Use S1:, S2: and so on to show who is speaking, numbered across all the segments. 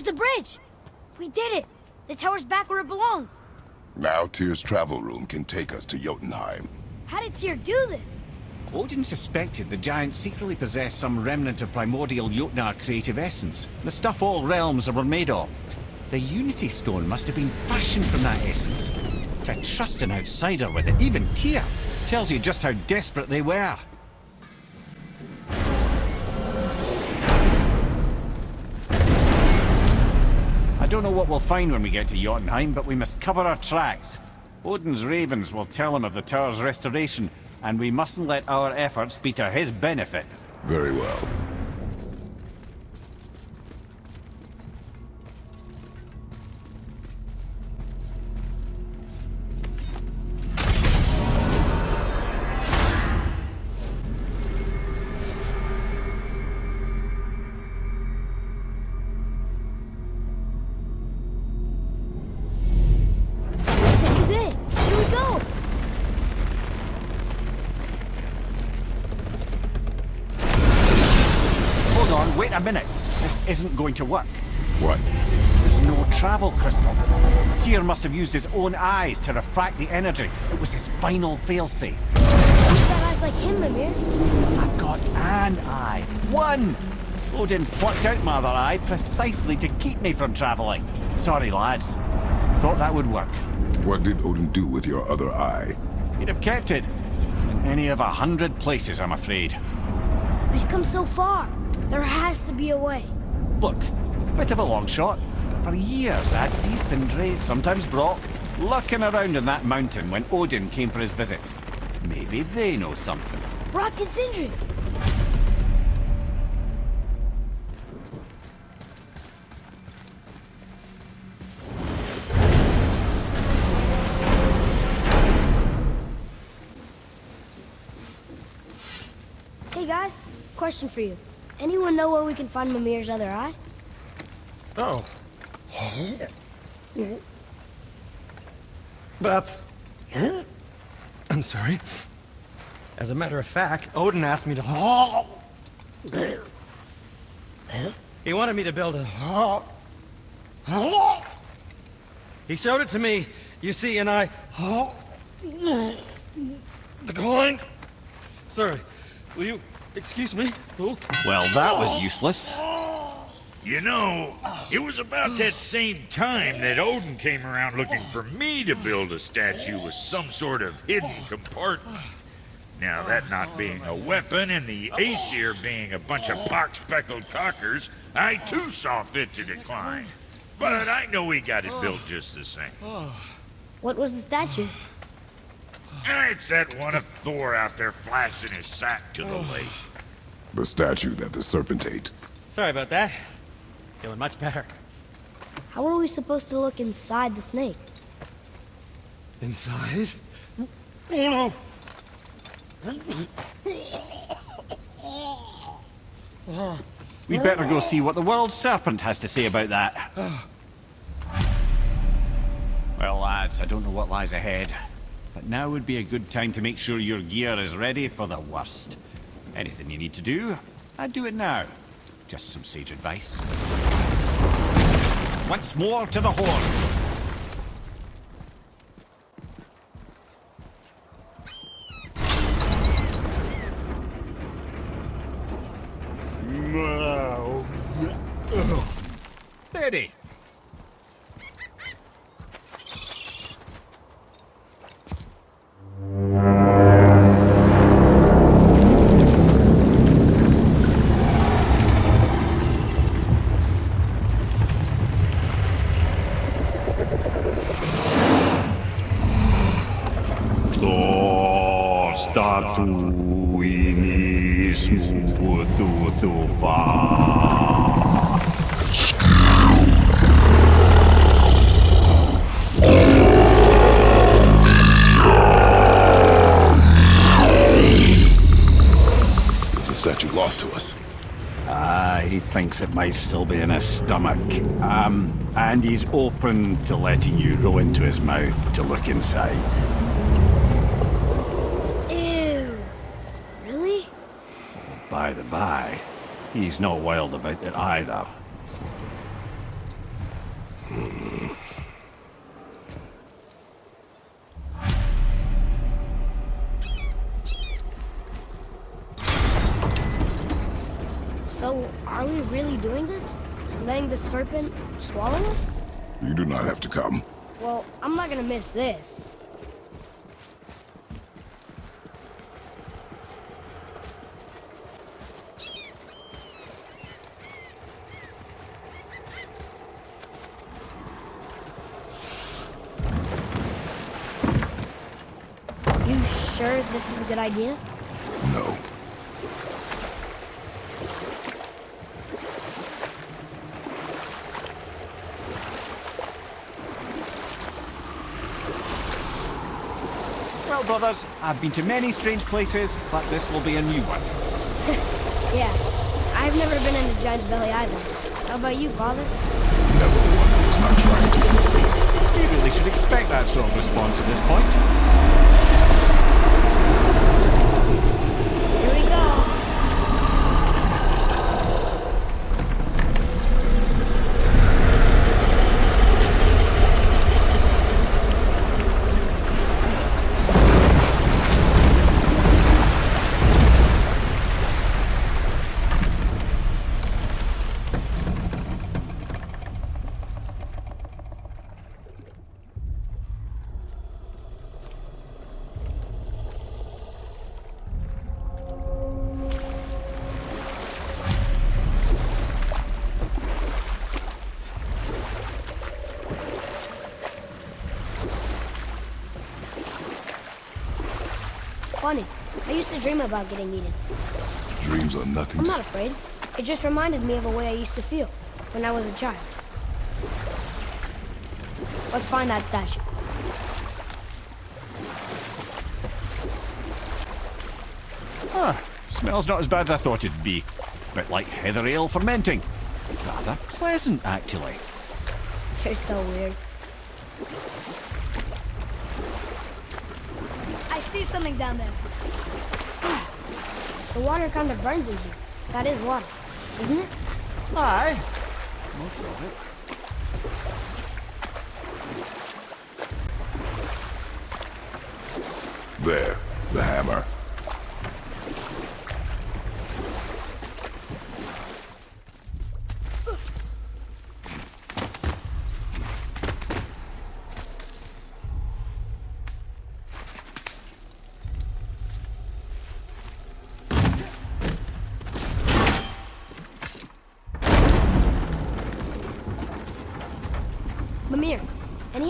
S1: There's the bridge! We did it! The tower's back where it belongs!
S2: Now Tyr's travel room can take us to Jotunheim.
S1: How did Tyr do this?
S3: Odin suspected the giant secretly possessed some remnant of primordial Jotnar creative essence, the stuff all realms were made of. The Unity Stone must have been fashioned from that essence. To trust an outsider with it, even Tyr, tells you just how desperate they were. Don't know what we'll find when we get to Jotunheim, but we must cover our tracks. Odin's ravens will tell him of the tower's restoration, and we mustn't let our efforts be to his benefit.
S2: Very well.
S3: Isn't going to work.
S2: What?
S3: There's no travel crystal. Tyr must have used his own eyes to refract the energy. It was his final failsafe.
S1: Who's got eyes like him, Mimir?
S3: I've got an eye. One! Odin plucked out my other eye precisely to keep me from travelling. Sorry, lads. Thought that would work.
S2: What did Odin do with your other eye?
S3: He'd have kept it. In any of a hundred places, I'm afraid.
S1: We've come so far. There has to be a way.
S3: Look, bit of a long shot. For years, I'd see Sindri, sometimes Brok, lurking around in that mountain when Odin came for his visits. Maybe they know something.
S1: Brok and Sindri! Hey guys, question for you. Anyone know where we can find Mimir's other eye?
S4: Oh. That's... I'm sorry. As a matter of fact, Odin asked me to... He wanted me to build a... He showed it to me, you see, and I... Declined. Sorry. Will you excuse me? Oh.
S3: Well, that was useless.
S5: You know, it was about that same time that Odin came around looking for me to build a statue with some sort of hidden compartment. Now, that not being a weapon and the Aesir being a bunch of pock-speckled cockers, I too saw fit to decline. But I know we got it built just the same.
S1: What was the statue?
S5: It's that one of Thor out there flashing his sack to the oh. lake.
S2: The statue that the serpent ate.
S4: Sorry about that. Feeling much better.
S1: How are we supposed to look inside the snake?
S4: Inside? Oh no!
S3: We'd better go see what the world serpent has to say about that. Ah. Well, lads, I don't know what lies ahead. But now would be a good time to make sure your gear is ready for the worst. Anything you need to do, I'd do it now. Just some sage advice. Once more to the horn. Steady.
S2: Is the statue lost to us?
S3: Ah, he thinks it might still be in his stomach. Um, and he's open to letting you row into his mouth to look inside.
S1: Ew. Really?
S3: By the by, he's no wild about it either.
S1: So, are we really doing this? Letting the serpent swallow us?
S2: You do not have to come.
S1: Well, I'm not gonna miss this. You sure this is a good idea?
S2: No.
S3: Well, brothers, I've been to many strange places, but this will be a new one.
S1: Yeah. I've never been in a giant's belly either. How about you, father?
S2: Never one who was not trying to kill me.
S3: You really should expect that sort of response at this point.
S1: Funny. I used to dream about getting eaten.
S2: Dreams are nothing
S1: I'm not afraid. It just reminded me of a way I used to feel when I was a child. Let's find that statue.
S3: Ah, smells not as bad as I thought it'd be. Bit like heather ale fermenting. Rather pleasant, actually.
S1: You're so weird.
S6: I see something down there.
S1: The water kind of burns in here. That is water, isn't it?
S3: Aye. Most of it.
S2: There. The hammer.
S1: Mimir, any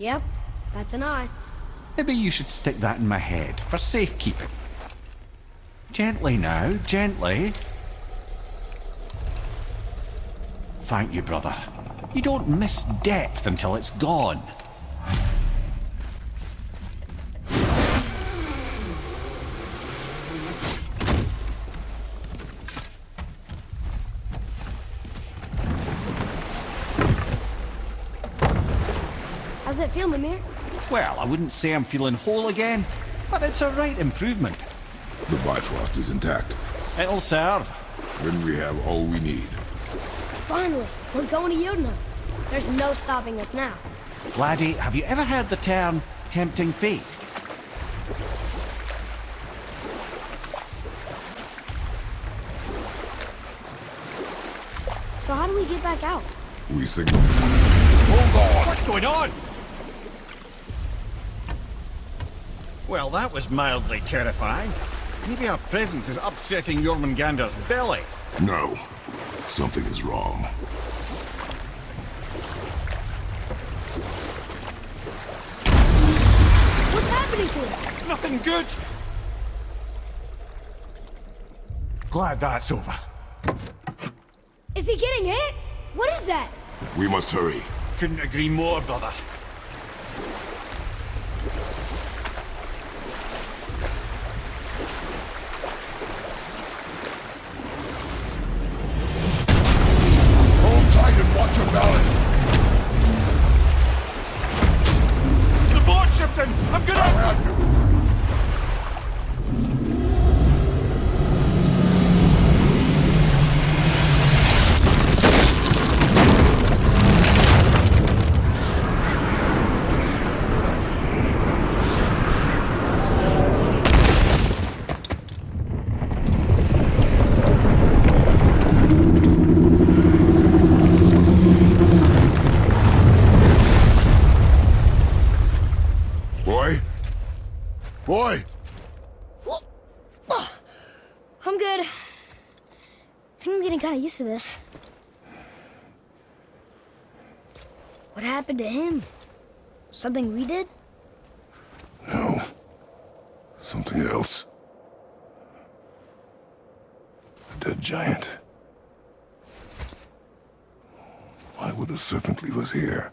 S1: Yep, that's an eye.
S3: Maybe you should stick that in my head for safekeeping. Gently now, gently. Thank you, brother. You don't miss depth until it's gone.
S1: How's it feel, Mimir?
S3: Well, I wouldn't say I'm feeling whole again, but it's a right improvement.
S2: The Bifrost is intact.
S3: It'll serve.
S2: Then we have all we need.
S1: Finally, we're going to Jotunheim. There's no stopping us now.
S3: Laddie, have you ever heard the term tempting fate?
S1: So how do we get back out?
S2: We signal. Hold on!
S3: What's going on? Well, that was mildly terrifying. Maybe our presence is upsetting Jormungandr's belly.
S2: No. Something is wrong.
S1: What's happening to it?
S3: Nothing good. Glad that's over.
S1: Is he getting hit? What is that?
S2: We must hurry.
S3: Couldn't agree more, brother.
S2: Hold tight and watch your balance.
S3: The boat, Shipton! I'm gonna...
S2: Have you? Boy? Boy!
S1: I'm good. I think I'm getting kind of used to this. What happened to him? Something we did?
S2: No. Something else. A dead giant. Why would the serpent leave us here?